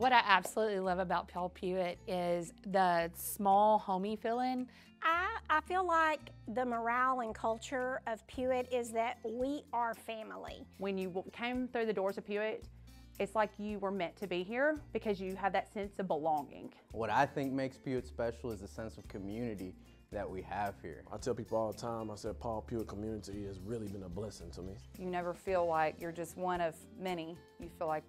What I absolutely love about Paul Pewitt is the small, homey feeling. I, I feel like the morale and culture of Pewitt is that we are family. When you came through the doors of Pewitt, it's like you were meant to be here because you have that sense of belonging. What I think makes Pewitt special is the sense of community that we have here. I tell people all the time, I said Paul Pewitt community has really been a blessing to me. You never feel like you're just one of many. You feel like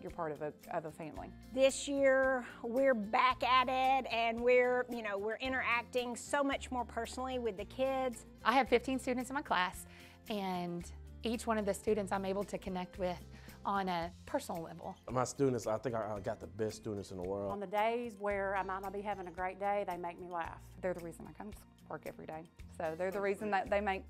you're part of a, of a family. This year, we're back at it and we're, you know, we're interacting so much more personally with the kids. I have 15 students in my class and each one of the students I'm able to connect with on a personal level. My students, I think I got the best students in the world. On the days where I might not be having a great day, they make me laugh. They're the reason I come to work every day. So they're the reason that they make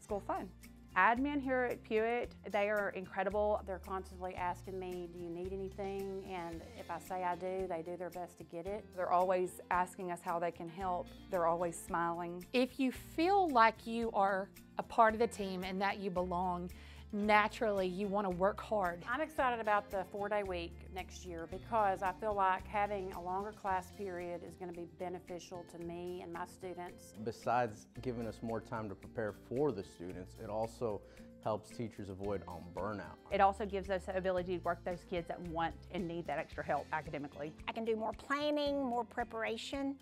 school fun. Admin here at Pewitt, they are incredible. They're constantly asking me, do you need anything? And if I say I do, they do their best to get it. They're always asking us how they can help. They're always smiling. If you feel like you are a part of the team and that you belong, naturally you want to work hard. I'm excited about the four-day week next year because I feel like having a longer class period is going to be beneficial to me and my students. Besides giving us more time to prepare for the students, it also helps teachers avoid on burnout. It also gives us the ability to work those kids that want and need that extra help academically. I can do more planning, more preparation,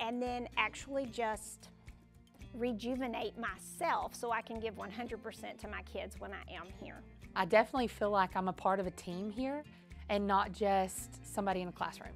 and then actually just rejuvenate myself so I can give 100% to my kids when I am here. I definitely feel like I'm a part of a team here and not just somebody in a classroom.